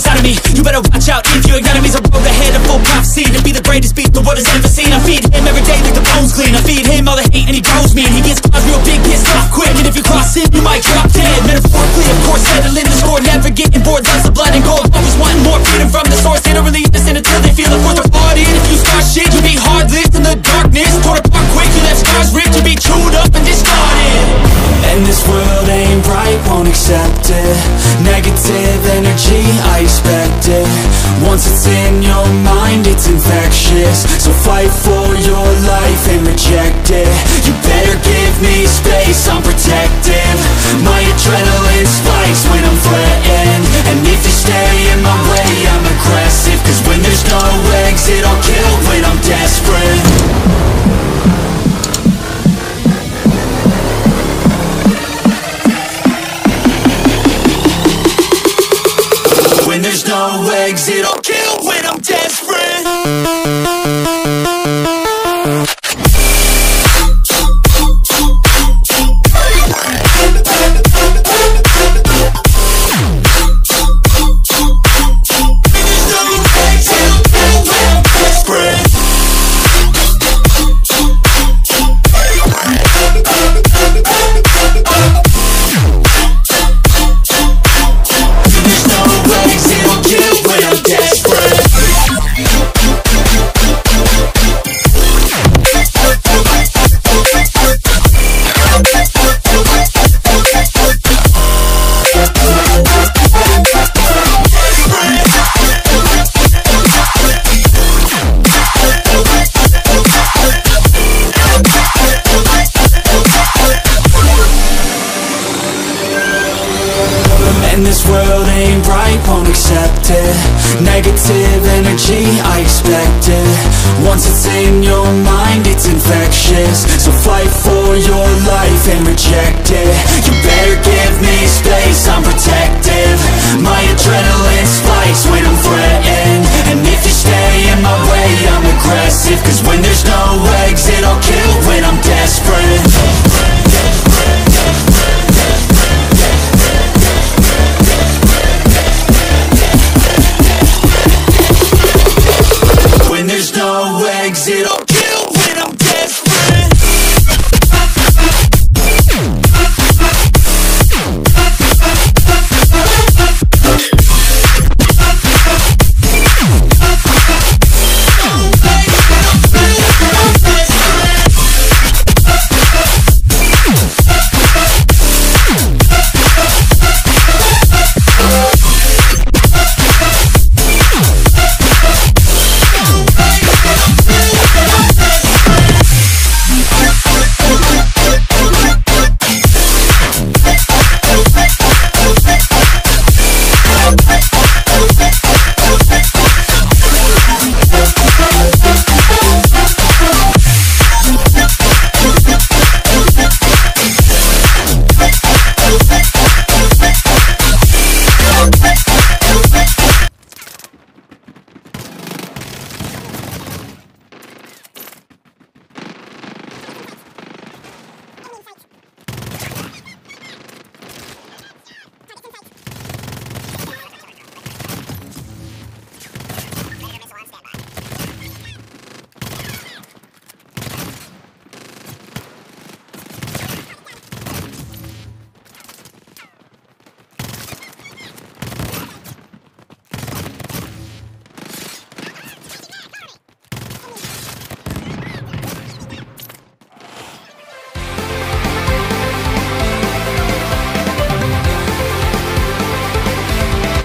enemy You better watch out if your enemy's a road ahead of full prophecy To be the greatest beast the world has ever seen. I feed him every day like the bones clean. I feed him all the hate and he grows me. And he gets cause real big, pissed off quick And if you cross him, you might drop dead. Metaphorically, of course, settling the score. Never getting bored, loves the blood and gold Always wanting more, freedom from the source. They don't really It's in your mind, it's infectious. So fight for your life and reject it. You better give me space, I'm protective My adrenaline spikes when I'm threatened. And if you stay in my way, I'm aggressive. Cause when there's no exit, I'll kill when I'm desperate there's no exit, I'll kill when I'm desperate And this world ain't right, won't accept it. Negative energy, I expect it. Once it's in your mind, it's infectious. So